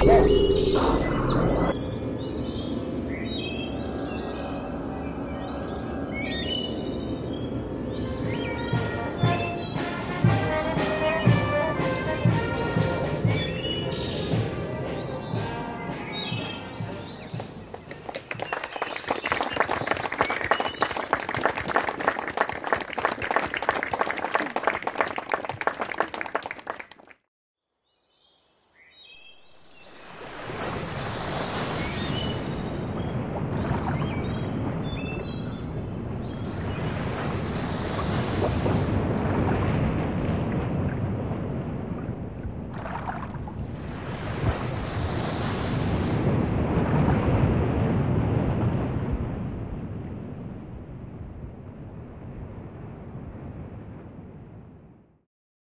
Woo!